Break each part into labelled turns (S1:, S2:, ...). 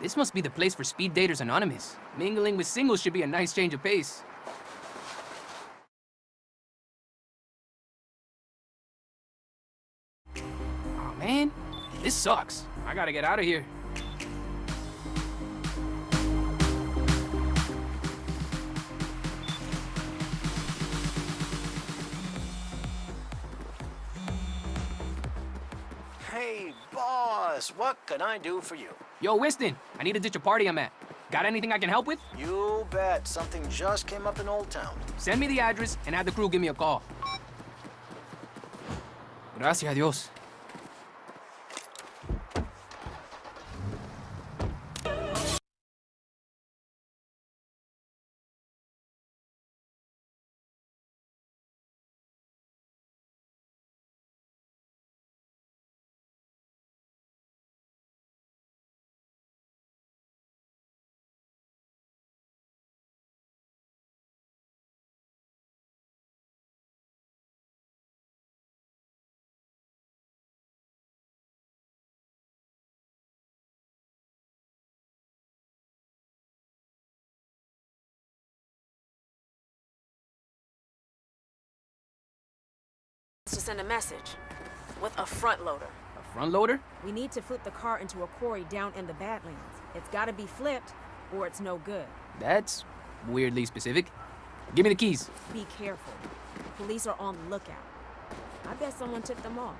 S1: This must be the place for speed daters anonymous. Mingling with singles should be a nice change of pace. Oh man, this sucks. I gotta get out of here.
S2: Boss, what can I do for you?
S1: Yo, Winston, I need to ditch a party I'm at. Got anything I can help with?
S2: You bet. Something just came up in Old Town.
S1: Send me the address and have the crew give me a call. Gracias a Dios.
S3: To send a message with a front loader.
S1: A front loader?
S3: We need to flip the car into a quarry down in the Badlands. It's gotta be flipped, or it's no good.
S1: That's weirdly specific. Give me the keys.
S3: Be careful. Police are on the lookout. I bet someone tipped them off.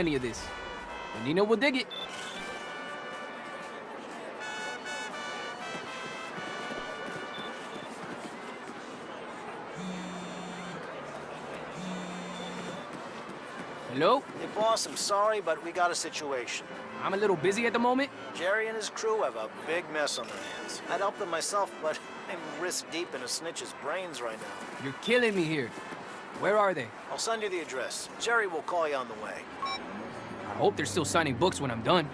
S1: Any of this. And Nina will dig it. Hello?
S2: Hey, boss, I'm sorry, but we got a situation.
S1: I'm a little busy at the moment.
S2: Jerry and his crew have a big mess on their hands. I'd help them myself, but I'm wrist deep in a snitch's brains right now.
S1: You're killing me here. Where are they?
S2: I'll send you the address. Jerry will call you on the way.
S1: Hope they're still signing books when I'm done.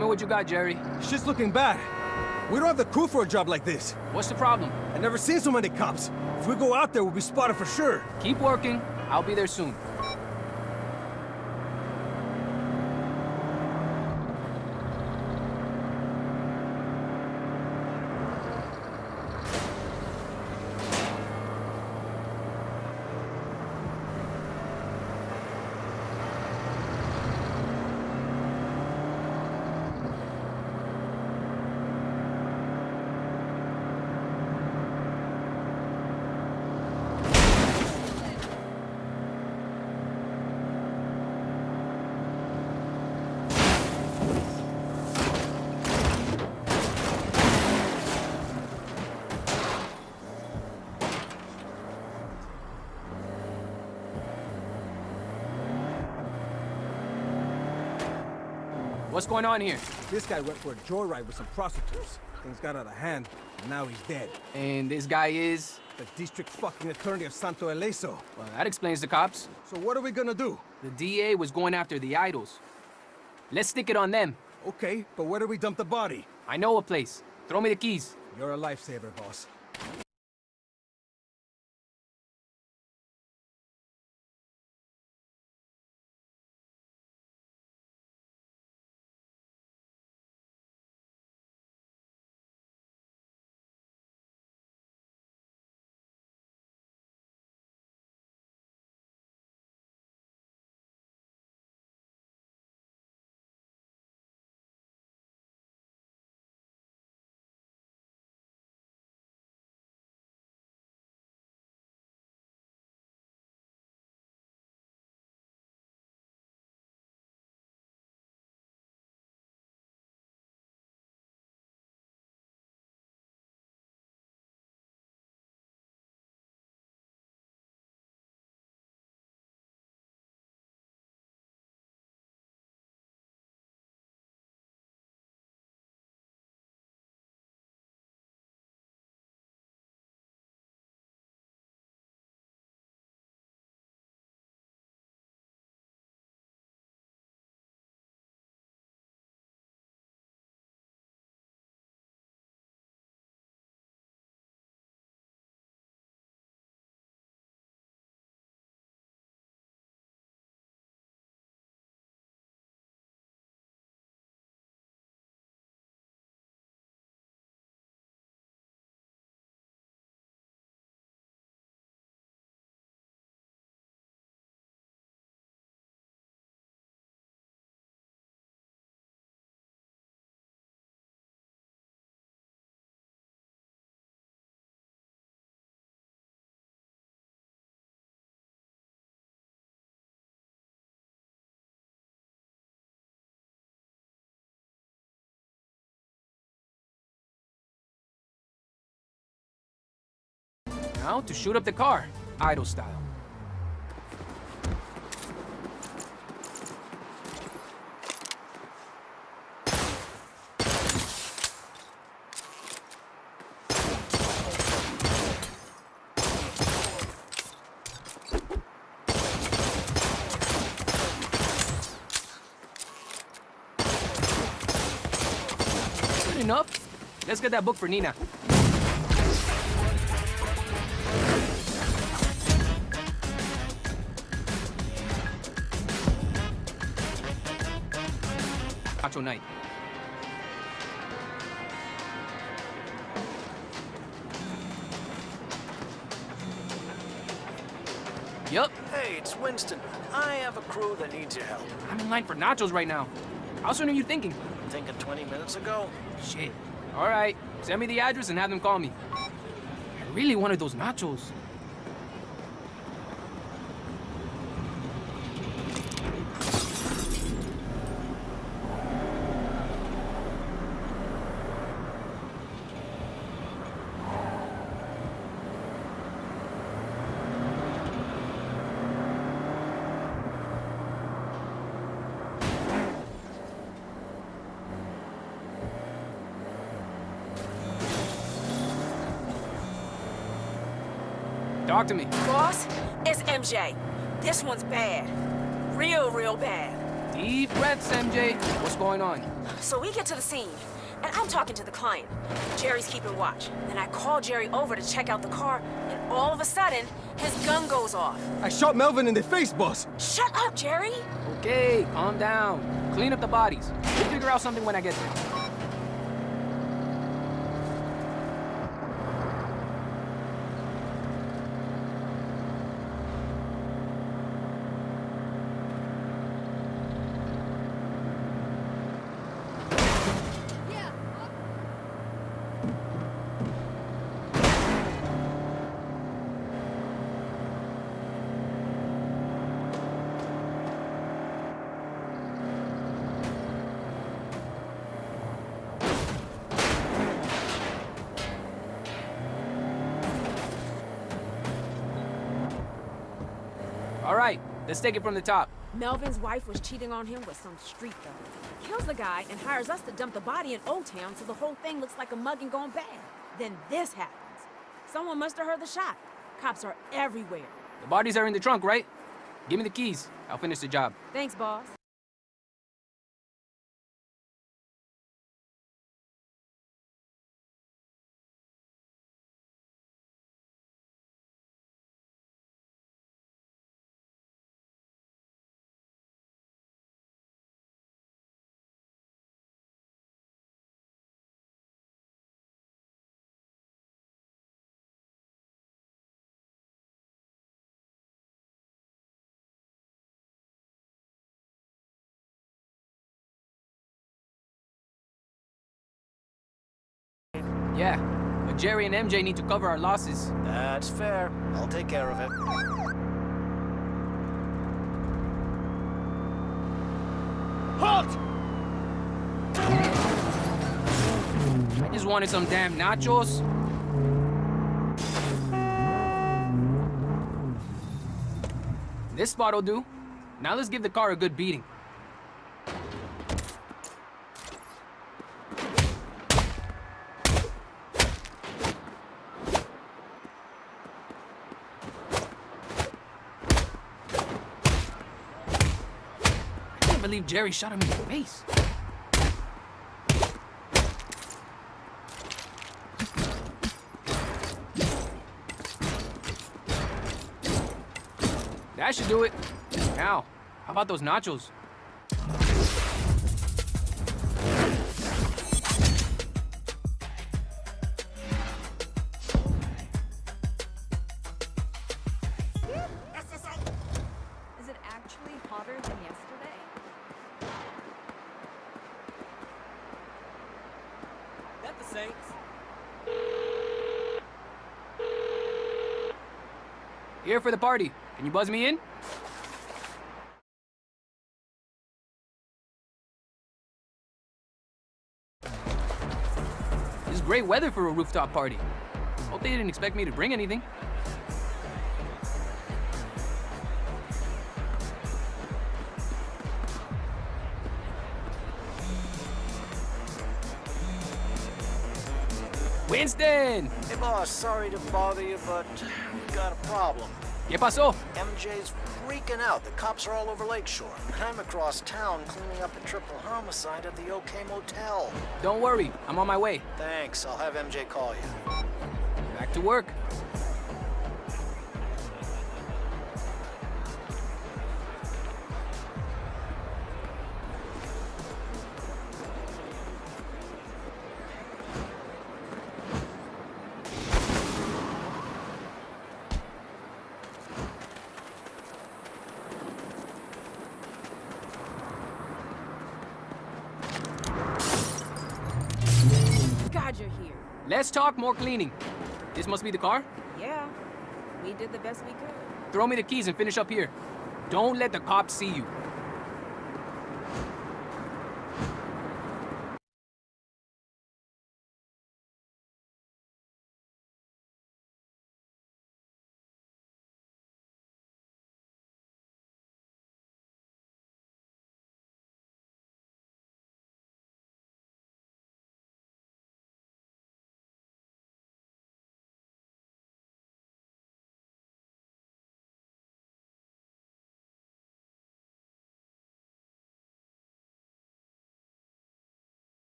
S1: Me what you got, Jerry.
S4: Shit's looking bad. We don't have the crew for a job like this.
S1: What's the problem?
S4: I've never seen so many cops. If we go out there, we'll be spotted for sure.
S1: Keep working. I'll be there soon. What's going on here?
S4: This guy went for a joyride with some prostitutes. Things got out of hand, and now he's dead.
S1: And this guy is...
S4: The district fucking attorney of Santo Ileso.
S1: Well, that explains the cops.
S4: So what are we gonna do?
S1: The DA was going after the idols. Let's stick it on them.
S4: Okay, but where do we dump the body?
S1: I know a place. Throw me the keys.
S4: You're a lifesaver, boss.
S1: Now, to shoot up the car. Idol style. Enough. Let's get that book for Nina. Nacho night. Yup,
S2: Hey, it's Winston. I have a crew that needs your help.
S1: I'm in line for nachos right now. How soon are you thinking?
S2: I'm Thinking 20 minutes ago?
S1: Shit. All right, send me the address and have them call me. I really wanted those nachos. Talk to me.
S3: Boss, it's MJ. This one's bad. Real, real bad.
S1: Deep breaths, MJ. What's going on?
S3: So we get to the scene, and I'm talking to the client. Jerry's keeping watch. Then I call Jerry over to check out the car, and all of a sudden, his gun goes off.
S4: I shot Melvin in the face, boss.
S3: Shut up, Jerry!
S1: Okay, calm down. Clean up the bodies. We'll figure out something when I get there. All right, let's take it from the top.
S3: Melvin's wife was cheating on him with some street thug. Kills the guy and hires us to dump the body in Old Town so the whole thing looks like a mugging gone bad. Then this happens. Someone must have heard the shot. Cops are everywhere.
S1: The bodies are in the trunk, right? Give me the keys. I'll finish the job.
S3: Thanks, boss.
S1: Yeah, but Jerry and MJ need to cover our losses.
S2: That's fair. I'll take care of it.
S4: Halt!
S1: I just wanted some damn nachos. This spot'll do. Now let's give the car a good beating. Can't Jerry shot him in the face. That should do it. Now, how about those nachos? Here for the party. Can you buzz me in? This is great weather for a rooftop party. Hope they didn't expect me to bring anything. Winston!
S2: Hey, boss, sorry to bother you, but we got a problem.
S1: ¿Qué pasó?
S2: MJ's freaking out. The cops are all over Lakeshore. And I'm across town cleaning up a triple homicide at the OK Motel.
S1: Don't worry, I'm on my way.
S2: Thanks. I'll have MJ call you.
S1: Back to work. Talk, more cleaning. This must be the car?
S3: Yeah, we did the best we could.
S1: Throw me the keys and finish up here. Don't let the cops see you.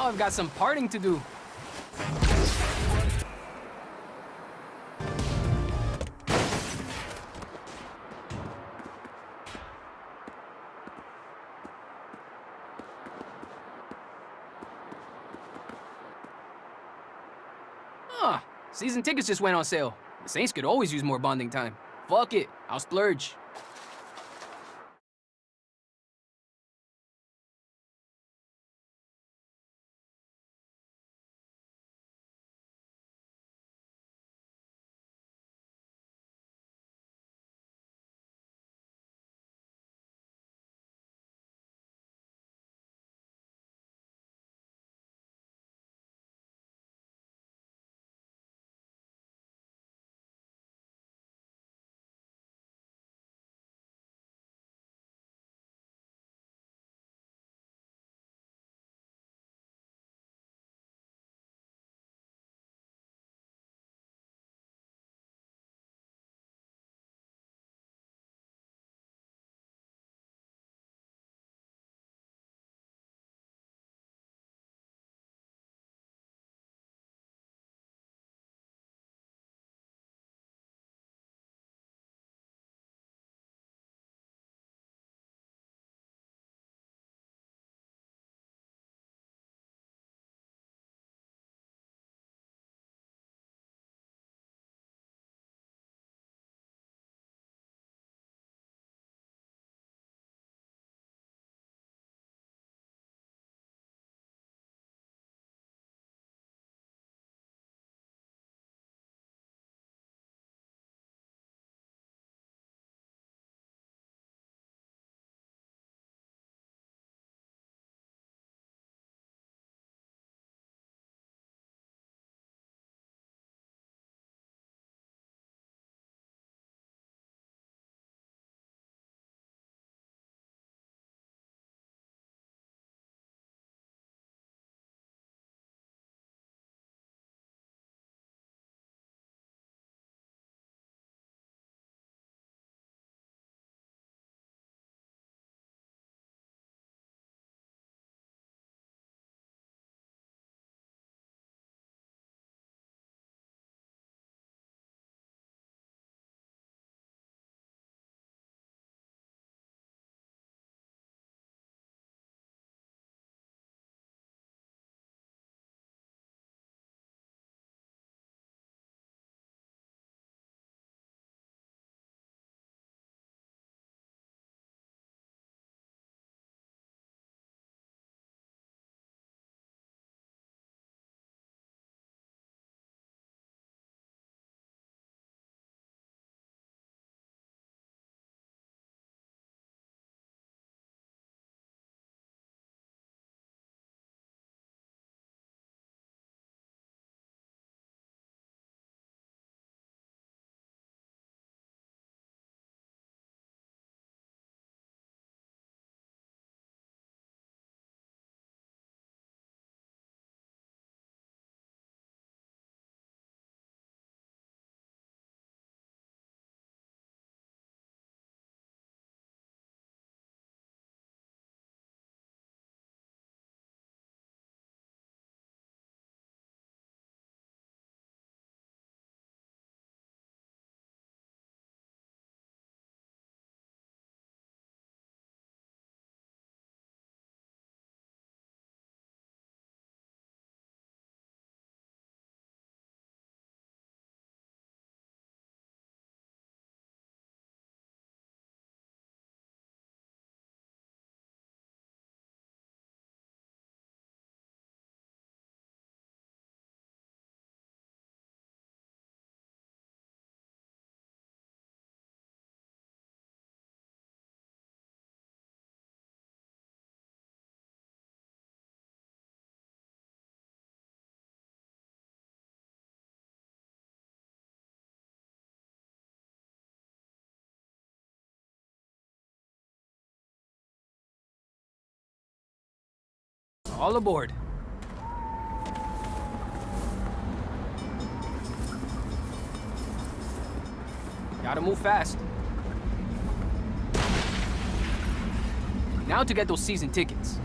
S1: Now I've got some parting to do. Ah, season tickets just went on sale. The Saints could always use more bonding time. Fuck it, I'll splurge. All aboard. Gotta move fast. Now to get those season tickets.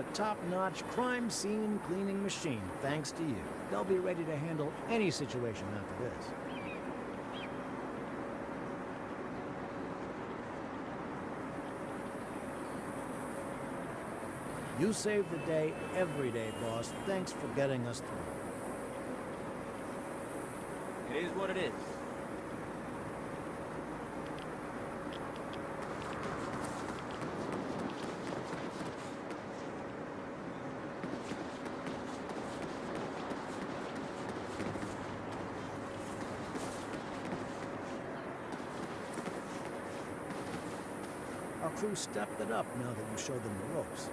S2: A top-notch crime scene cleaning machine, thanks to you. They'll be ready to handle any situation after this. You save the day every day, boss. Thanks for getting us through.
S5: It is what it is.
S2: Crew stepped it up now that you showed them the ropes.